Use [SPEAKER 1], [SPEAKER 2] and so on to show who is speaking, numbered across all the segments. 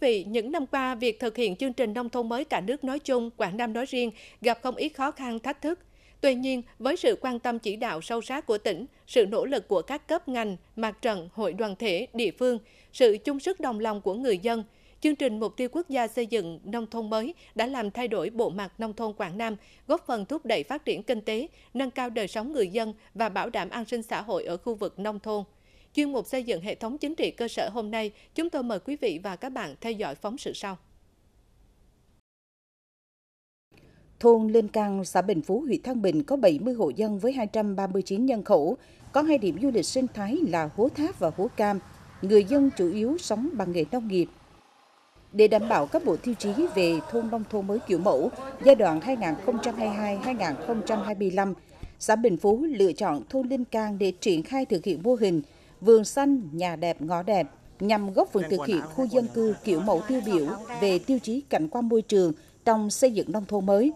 [SPEAKER 1] Vị, những năm qua, việc thực hiện chương trình nông thôn mới cả nước nói chung, Quảng Nam nói riêng gặp không ít khó khăn, thách thức. Tuy nhiên, với sự quan tâm chỉ đạo sâu sát của tỉnh, sự nỗ lực của các cấp ngành, mặt trận, hội đoàn thể, địa phương, sự chung sức đồng lòng của người dân, chương trình Mục tiêu Quốc gia xây dựng nông thôn mới đã làm thay đổi bộ mặt nông thôn Quảng Nam, góp phần thúc đẩy phát triển kinh tế, nâng cao đời sống người dân và bảo đảm an sinh xã hội ở khu vực nông thôn. Chuyên mục xây dựng hệ thống chính trị cơ sở hôm nay, chúng tôi mời quý vị và các bạn theo dõi phóng sự sau.
[SPEAKER 2] Thôn Linh Cang, xã Bình Phú, huyện Thăng Bình có 70 hộ dân với 239 nhân khẩu, có hai điểm du lịch sinh thái là Hố Tháp và Hố Cam. Người dân chủ yếu sống bằng nghề nông nghiệp. Để đảm bảo các bộ tiêu chí về thôn nông thôn mới kiểu mẫu giai đoạn 2022-2025, xã Bình Phú lựa chọn thôn Linh Cang để triển khai thực hiện mô hình vườn xanh, nhà đẹp, ngõ đẹp nhằm góp phần thực hiện khu dân cư kiểu mẫu tiêu biểu về tiêu chí cảnh quan môi trường trong xây dựng nông thôn mới.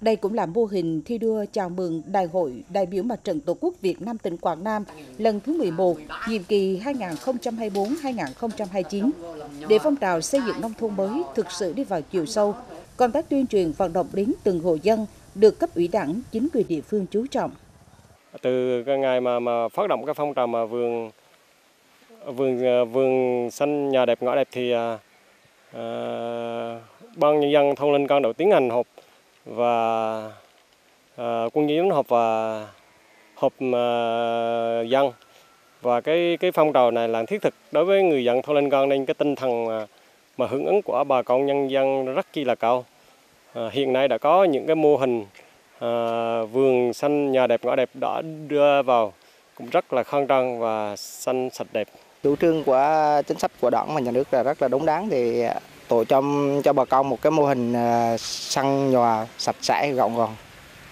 [SPEAKER 2] Đây cũng là mô hình thi đua chào mừng Đại hội đại biểu Mặt trận Tổ quốc Việt Nam tỉnh Quảng Nam lần thứ 11, nhiệm kỳ 2024-2029. Để phong trào xây dựng nông thôn mới thực sự đi vào chiều sâu, công tác tuyên truyền vận động đến từng hộ dân được cấp ủy đảng, chính quyền địa phương chú trọng.
[SPEAKER 3] Từ ngày mà mà phát động cái phong trào mà vườn vườn à, vườn xanh nhà đẹp ngõ đẹp thì à, à, ban nhân dân thôn Linh con đã tiến hành họp và quân dân họp và họp dân và cái cái phong trào này là thiết thực đối với người dân thôn Linh con nên cái tinh thần mà, mà hưởng ứng của bà con nhân dân rất chi là cao. À, hiện nay đã có những cái mô hình à, vườn xanh nhà đẹp ngõ đẹp đã đưa vào cũng rất là khang trang và xanh sạch đẹp.
[SPEAKER 4] Chủ trương của chính sách của đảng và nhà nước là rất là đúng đáng thì à, tổ cho cho bà con một cái mô hình à, săn nhòa sạch sẽ gọn gàng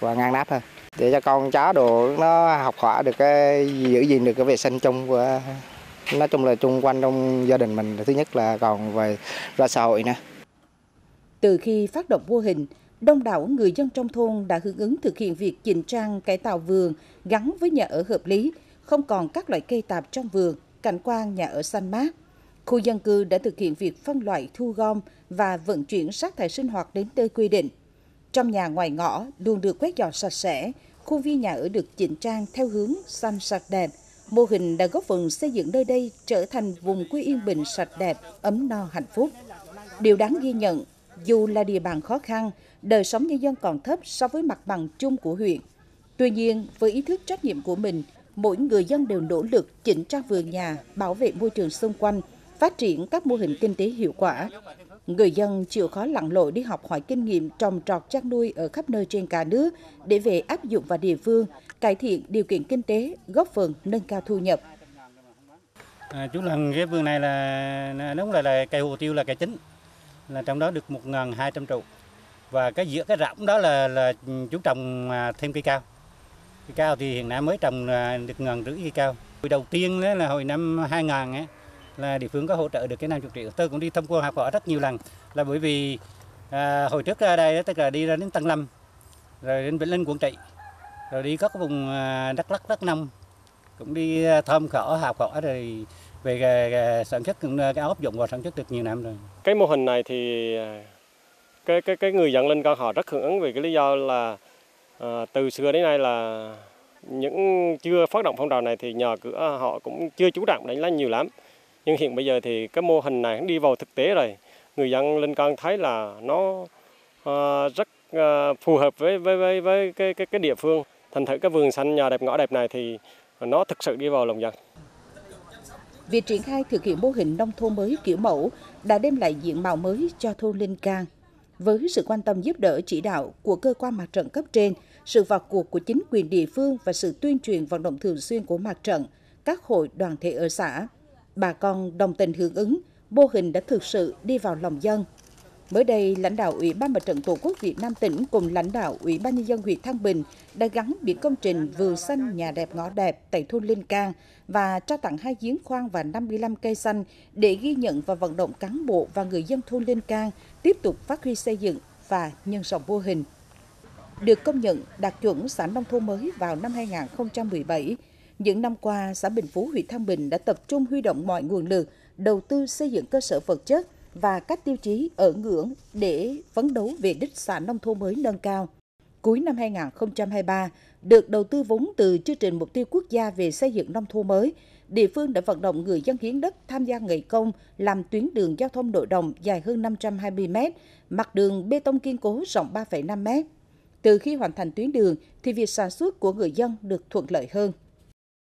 [SPEAKER 4] và ngang nắp hơn để cho con cháu đồ nó học hỏi được cái giữ gìn được cái vệ sinh chung của nói chung là chung quanh trong gia đình mình thứ nhất là còn về ra xã hội nữa.
[SPEAKER 2] Từ khi phát động mô hình, đông đảo người dân trong thôn đã hưởng ứng thực hiện việc chỉnh trang cải tạo vườn gắn với nhà ở hợp lý, không còn các loại cây tạp trong vườn, cảnh quan nhà ở xanh mát. Khu dân cư đã thực hiện việc phân loại thu gom và vận chuyển rác thải sinh hoạt đến nơi quy định. Trong nhà ngoài ngõ luôn được quét dọn sạch sẽ, khu viên nhà ở được chỉnh trang theo hướng xanh sạch đẹp. Mô hình đã góp phần xây dựng nơi đây trở thành vùng quê yên bình sạch đẹp, ấm no hạnh phúc. Điều đáng ghi nhận, dù là địa bàn khó khăn, đời sống nhân dân còn thấp so với mặt bằng chung của huyện. Tuy nhiên, với ý thức trách nhiệm của mình, mỗi người dân đều nỗ lực chỉnh trang vườn nhà, bảo vệ môi trường xung quanh, phát triển các mô hình kinh tế hiệu quả. Người dân chịu khó lặn lội đi học hỏi kinh nghiệm trồng trọt chăn nuôi ở khắp nơi trên cả nước để về áp dụng vào địa phương, cải thiện điều kiện kinh tế, góp phần nâng cao thu nhập.
[SPEAKER 5] À, chú lần cái vườn này là đúng là, là cây hồ tiêu là cây chính, là trong đó được 1.200 trụ và cái giữa cái rộng đó là là chú trồng à, thêm cây cao. Cây cao thì hiện nay mới trồng được ngàn rưỡi cây cao. Hồi đầu tiên là hồi năm 2000 ấy, là địa phương có hỗ trợ được cái 50 triệu. Tôi cũng đi thăm quan học hỏi rất nhiều lần là bởi vì à, hồi trước ra đây tức là đi ra đến Tân Lâm rồi đến Vĩnh Linh Quảng Trị rồi đi các vùng à, Đắk Lắk Đắk Nông cũng đi à, thăm khảo học hỏi rồi về sản xuất cũng à, cái áp dụng vào sản xuất được nhiều năm rồi.
[SPEAKER 3] Cái mô hình này thì cái cái cái người dân lên cao họ rất hưởng ứng vì cái lý do là à, từ xưa đến nay là những chưa phát động phong trào này thì nhờ cửa họ cũng chưa chú trọng đến lá nhiều lắm. Nhưng hiện bây giờ thì cái mô hình này đi vào thực tế rồi. Người dân lên cân thấy là nó uh, rất uh, phù hợp với với với, với cái, cái cái địa phương. Thành thử cái vườn xanh nhà đẹp ngõ đẹp này thì nó thực sự đi vào lòng dân.
[SPEAKER 2] Việc triển khai thực hiện mô hình nông thôn mới kiểu mẫu đã đem lại diện mạo mới cho thôn Linh Cang. Với sự quan tâm giúp đỡ chỉ đạo của cơ quan mặt trận cấp trên, sự vào cuộc của chính quyền địa phương và sự tuyên truyền vận động thường xuyên của mặt trận, các hội đoàn thể ở xã, bà con đồng tình hưởng ứng, mô hình đã thực sự đi vào lòng dân. Mới đây, lãnh đạo Ủy ban Mặt trận Tổ quốc Việt Nam tỉnh cùng lãnh đạo Ủy ban Nhân dân huyện Thăng Bình đã gắn biển công trình vườn xanh nhà đẹp ngõ đẹp tại thôn Linh Cang và trao tặng hai giếng khoan và 55 cây xanh để ghi nhận và vận động cán bộ và người dân thôn Linh Cang tiếp tục phát huy xây dựng và nhân rộng mô hình. Được công nhận đạt chuẩn xã nông thôn mới vào năm 2017, những năm qua, xã Bình Phú, huyện Thăng Bình đã tập trung huy động mọi nguồn lực, đầu tư xây dựng cơ sở vật chất, và các tiêu chí ở ngưỡng để phấn đấu về đích xã nông thôn mới nâng cao. Cuối năm 2023, được đầu tư vốn từ chương trình mục tiêu quốc gia về xây dựng nông thôn mới, địa phương đã vận động người dân hiến đất tham gia ngày công làm tuyến đường giao thông nội đồng dài hơn 520 m, mặt đường bê tông kiên cố rộng 3,5 m. Từ khi hoàn thành tuyến đường thì việc sản xuất của người dân được thuận lợi hơn.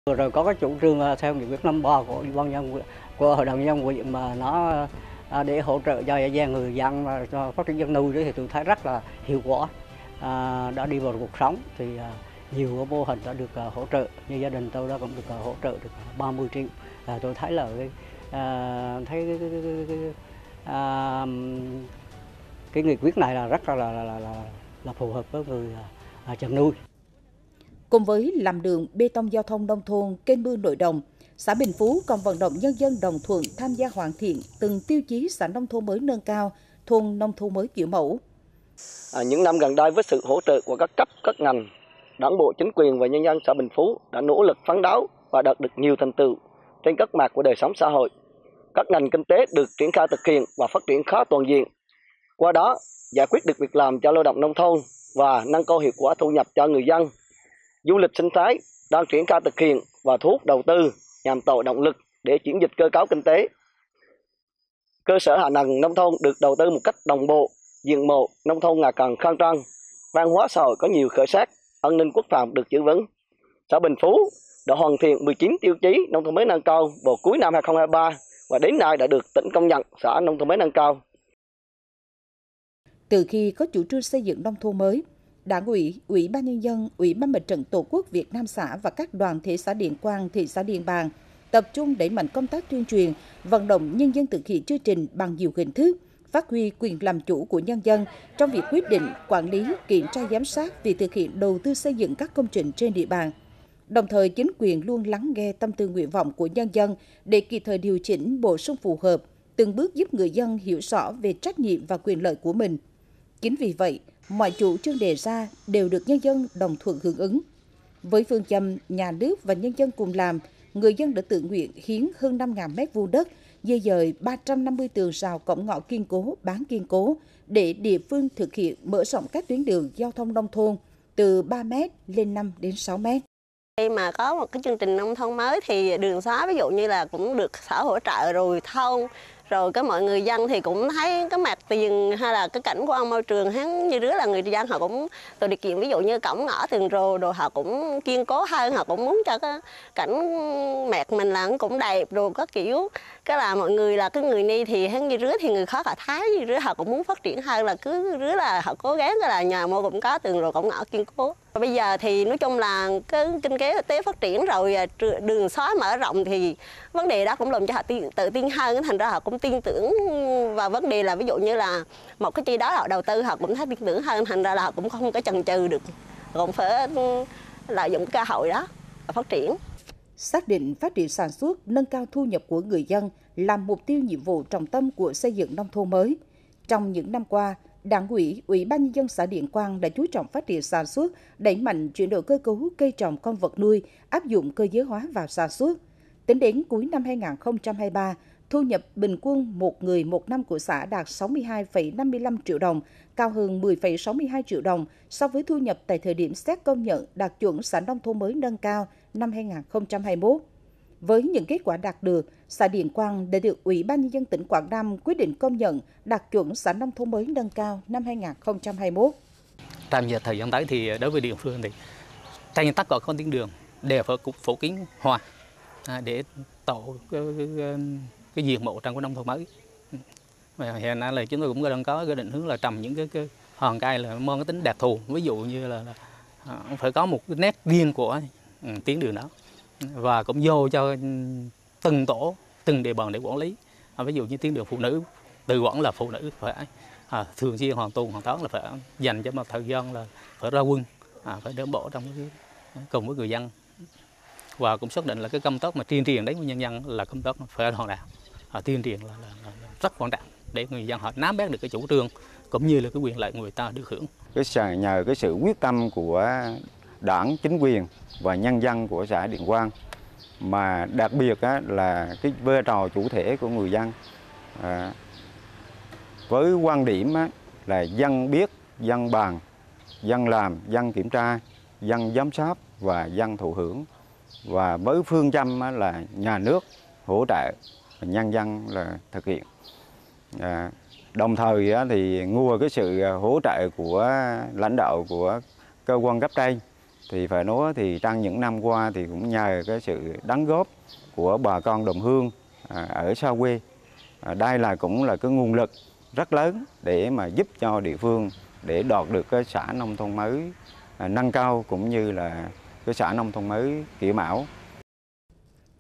[SPEAKER 6] Vừa rồi có cái chủ trương à, theo nghị quyết năm 3 của ủy ban nhân của hội đồng nhân dân huyện mà nó à, để hỗ trợ cho gia người dân và cho phát triển dân nuôi thì tôi thấy rất là hiệu quả à, đã đi vào cuộc sống thì à, nhiều mô hình đã được hỗ trợ như gia đình tôi đã cũng được hỗ trợ được 30 triệu à, tôi thấy là cái à, thấy cái, cái, cái, cái, à, cái nghị quyết này là rất là là, là, là, là phù hợp với người à, chăn nuôi
[SPEAKER 2] Cùng với làm đường bê tông giao thông nông thôn, kênh mương nội đồng, xã Bình Phú còn vận động nhân dân đồng thuận tham gia hoàn thiện từng tiêu chí xã nông thôn mới nâng cao, thôn nông thôn mới kiểu mẫu.
[SPEAKER 7] À, những năm gần đây với sự hỗ trợ của các cấp, các ngành, đảng bộ, chính quyền và nhân dân xã Bình Phú đã nỗ lực phấn đấu và đạt được nhiều thành tựu trên các mặt của đời sống xã hội. Các ngành kinh tế được triển khai thực hiện và phát triển khá toàn diện. Qua đó, giải quyết được việc làm cho lao động nông thôn và nâng cao hiệu quả thu nhập cho người dân du lịch sinh thái đang triển khai thực hiện và thu hút đầu tư nhằm tạo động lực để chuyển dịch cơ cấu kinh tế. Cơ sở hạ tầng nông thôn được đầu tư một cách đồng bộ, diện mạo nông thôn ngày càng khang trang, văn hóa xã hội có nhiều khởi sắc, an ninh quốc phòng được giữ vững. Xã Bình Phú đã hoàn thiện 19 tiêu chí nông thôn mới nâng cao vào cuối năm 2023 và đến nay đã được tỉnh công nhận xã nông thôn mới nâng cao.
[SPEAKER 2] Từ khi có chủ trương xây dựng nông thôn mới, Đảng ủy, Ủy ban Nhân dân, Ủy ban Mặt trận Tổ quốc Việt Nam xã và các đoàn thể xã Điện Quang, thị xã Điện Bàn tập trung đẩy mạnh công tác tuyên truyền, vận động nhân dân thực hiện chương trình bằng nhiều hình thức, phát huy quyền làm chủ của nhân dân trong việc quyết định, quản lý, kiểm tra giám sát việc thực hiện đầu tư xây dựng các công trình trên địa bàn. Đồng thời, chính quyền luôn lắng nghe tâm tư nguyện vọng của nhân dân để kịp thời điều chỉnh bổ sung phù hợp, từng bước giúp người dân hiểu rõ về trách nhiệm và quyền lợi của mình. Chính vì vậy, mọi chủ trương đề ra đều được nhân dân đồng thuận hưởng ứng. Với phương châm nhà nước và nhân dân cùng làm, người dân đã tự nguyện hiến hơn 5.000 mét vuông đất, di dời 350 tường rào cổng ngõ kiên cố, bán kiên cố để địa phương thực hiện mở rộng các tuyến đường giao thông nông thôn từ 3 mét lên 5 đến 6 mét.
[SPEAKER 8] Khi mà có một cái chương trình nông thôn mới thì đường xá ví dụ như là cũng được xã hỗ trợ rồi thôn rồi cái mọi người dân thì cũng thấy cái mặt tiền hay là cái cảnh quan môi trường, hắn như rứa là người dân, họ cũng tạo điều kiện ví dụ như cổng ngõ, tường rồ rồi họ cũng kiên cố hơn, họ cũng muốn cho cái cảnh mẹt mình là cũng đẹp rồi có kiểu cái là mọi người là cái người ni thì hắn như rứa thì người khó họ thái như rứa họ cũng muốn phát triển hơn là cứ rứa là họ cố gắng cái là nhà mô cũng có tường rồi cổng ngõ kiên cố. Và bây giờ thì nói chung là cái kinh tế tế phát triển rồi à, đường xóa mở rộng thì vấn đề đó cũng làm cho họ tự, tự tin hơn thành ra họ cũng tin tưởng. Và vấn đề là ví dụ như là một cái chi đó họ đầu tư họ cũng thấy tin tưởng hơn thành ra là họ cũng không có chần chừ được. Còn phải ừ, lợi dụng cơ hội đó và phát triển
[SPEAKER 2] xác định phát triển sản xuất, nâng cao thu nhập của người dân là mục tiêu nhiệm vụ trọng tâm của xây dựng nông thôn mới. Trong những năm qua, Đảng ủy, Ủy ban nhân dân xã Điện Quang đã chú trọng phát triển sản xuất, đẩy mạnh chuyển đổi cơ cấu cây trồng con vật nuôi, áp dụng cơ giới hóa vào sản xuất. Tính đến cuối năm 2023, thu nhập bình quân một người một năm của xã đạt 62,55 triệu đồng, cao hơn 10,62 triệu đồng so với thu nhập tại thời điểm xét công nhận đạt chuẩn xã nông thôn mới nâng cao năm 2021. Với những kết quả đạt được, xã Điện Quang đã được Ủy ban Nhân dân tỉnh Quảng Nam quyết định công nhận đạt chuẩn xã nông thôn mới nâng cao năm 2021.
[SPEAKER 9] Trong giờ thời gian tới thì đối với địa phương thì trên tất cả các tuyến đường đều phải phủ kín hoa à, để tạo cái, cái, cái diện mạo trong cái nông thôn mới. Và hiện nay là chúng tôi cũng đang có cái định hướng là trồng những cái, cái hòn cây là mang cái tính đặc thù, ví dụ như là, là à, phải có một cái nét riêng của Ừ, tuyến đường đó. Và cũng vô cho từng tổ từng địa bàn để quản lý. À, ví dụ như tuyến đường phụ nữ tự quản là phụ nữ phải à, thường xuyên hoàn tuần hoàn toán là phải dành cho một thời gian là phải ra quân à, phải đỡ bộ trong cái à, cùng với người dân. Và cũng xác định là cái công tác mà tuyên truyền đến với nhân dân là công tác phải hoàn đạo à, tuyên truyền là, là, là rất quan trọng để người dân họ nắm bắt được cái chủ trương cũng như là cái quyền lợi người ta được hưởng.
[SPEAKER 10] Cái nhờ cái sự quyết tâm của đảng chính quyền và nhân dân của xã Điện Quang. Mà đặc biệt á, là cái vai trò chủ thể của người dân. À, với quan điểm là dân biết, dân bàn, dân làm, dân kiểm tra, dân giám sát và dân thụ hưởng. Và với phương châm là nhà nước hỗ trợ nhân dân là thực hiện. À, đồng thời thì mua cái sự hỗ trợ của lãnh đạo của cơ quan cấp trên thì phải nói thì trong những năm qua thì cũng nhờ cái sự đóng góp của bà con đồng hương à, ở xa quê à, đây là cũng là cái nguồn lực rất lớn để mà giúp cho địa phương để đạt được cái xã nông thôn mới à, nâng cao cũng như là cái xã nông thôn mới kiểu mẫu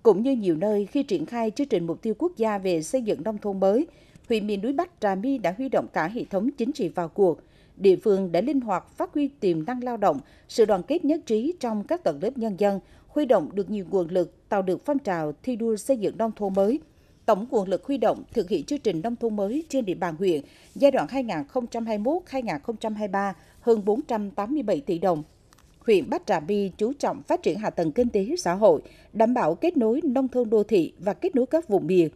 [SPEAKER 2] cũng như nhiều nơi khi triển khai chương trình mục tiêu quốc gia về xây dựng nông thôn mới, huyện miền núi Bắc Trà My đã huy động cả hệ thống chính trị vào cuộc. Địa phương đã linh hoạt phát huy tiềm năng lao động, sự đoàn kết nhất trí trong các tầng lớp nhân dân, huy động được nhiều nguồn lực, tạo được phong trào thi đua xây dựng nông thôn mới. Tổng nguồn lực huy động thực hiện chương trình nông thôn mới trên địa bàn huyện giai đoạn 2021-2023 hơn 487 tỷ đồng huyện Bắc Trà My chú trọng phát triển hạ tầng kinh tế xã hội, đảm bảo kết nối nông thôn đô thị và kết nối các vùng miền.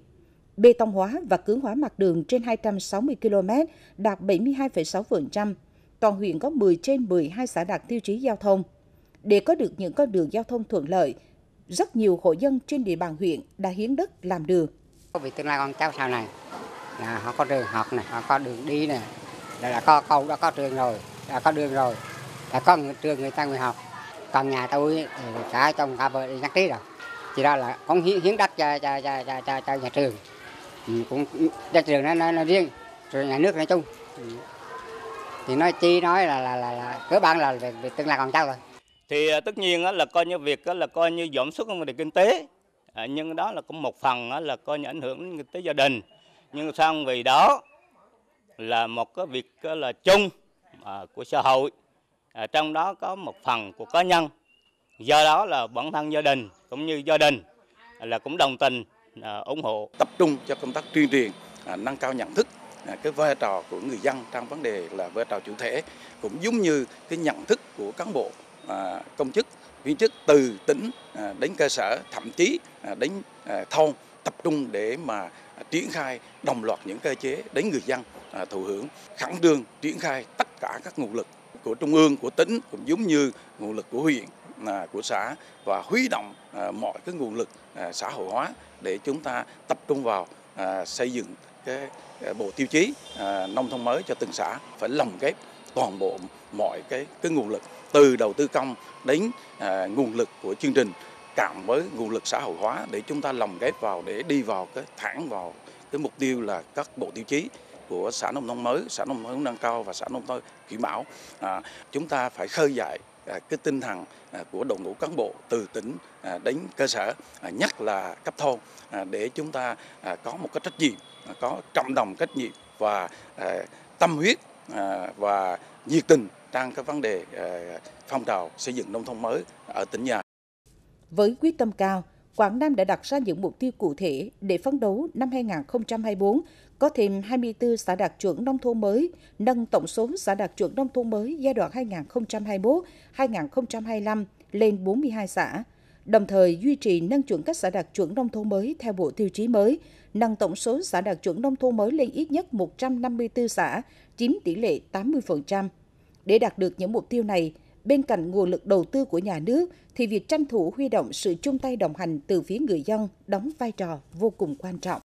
[SPEAKER 2] Bê tông hóa và cứng hóa mặt đường trên 260 km đạt 72,6%. Toàn huyện có 10 trên 12 xã đạt tiêu chí giao thông. Để có được những con đường giao thông thuận lợi, rất nhiều hộ dân trên địa bàn huyện đã hiến đất làm đường.
[SPEAKER 11] Vì tương lai con cháu sau này, là họ có trường học này, họ có đường đi này, là có cầu đã có trường rồi, đã có đường rồi, đã có người trường người ta người học còn nhà tôi thì cả chồng cả vợ đi nhắc tí rồi chỉ đó là con hiến, hiến đất cho, cho, cho, cho, cho, cho nhà trường ừ, cũng nhà trường nó, nó, nó riêng rồi nhà nước nói chung. Ừ. thì nói chi nói là là là, là cơ bản là về, về tương lai còn cháu rồi.
[SPEAKER 12] Thì à, tất nhiên là coi như việc là coi như giảm xuất vấn đề kinh tế. À, nhưng đó là cũng một phần là coi như ảnh hưởng đến kinh tế gia đình. Nhưng sang vì đó là một cái việc là chung à, của xã hội. Trong đó có một phần của cá nhân. Do đó là bản thân gia đình cũng như gia đình là cũng đồng tình. À, ủng hộ.
[SPEAKER 13] Tập trung cho công tác tuyên truyền à, nâng cao nhận thức à, cái vai trò của người dân trong vấn đề là vai trò chủ thể, cũng giống như cái nhận thức của cán bộ công chức, viên chức từ tỉnh đến cơ sở, thậm chí đến thôn, tập trung để mà triển khai đồng loạt những cơ chế đến người dân thụ hưởng, khẳng trương triển khai tất cả các nguồn lực của trung ương, của tỉnh, cũng giống như nguồn lực của huyện. À, của xã và huy động à, mọi cái nguồn lực à, xã hội hóa để chúng ta tập trung vào xây dựng cái bộ tiêu chí nông thôn mới cho từng xã phải lồng ghép toàn bộ mọi cái cái nguồn lực từ đầu tư công đến nguồn lực của chương trình cộng với nguồn lực xã hội hóa để chúng ta lồng ghép vào để đi vào cái thẳng vào cái mục tiêu là các bộ tiêu chí của xã nông thôn mới, xã nông thôn nâng cao và xã nông thôn kiểu mẫu. À, chúng ta phải khơi dậy À, cái tinh thần à, của đội ngũ cán bộ từ tỉnh à, đến cơ sở, nhất là cấp thôn để chúng ta có một cái trách nhiệm, có cộng đồng trách nhiệm và tâm huyết và nhiệt tình trong các vấn đề phong trào xây dựng nông thôn mới ở tỉnh nhà.
[SPEAKER 2] Với quyết tâm cao, Quảng Nam đã đặt ra những mục tiêu cụ thể để phấn đấu năm 2024 có thêm 24 xã đạt chuẩn nông thôn mới, nâng tổng số xã đạt chuẩn nông thôn mới giai đoạn 2021-2025 lên 42 xã, đồng thời duy trì nâng chuẩn các xã đạt chuẩn nông thôn mới theo bộ tiêu chí mới, nâng tổng số xã đạt chuẩn nông thôn mới lên ít nhất 154 xã, chiếm tỷ lệ 80%. Để đạt được những mục tiêu này, bên cạnh nguồn lực đầu tư của nhà nước, thì việc tranh thủ huy động sự chung tay đồng hành từ phía người dân đóng vai trò vô cùng quan trọng.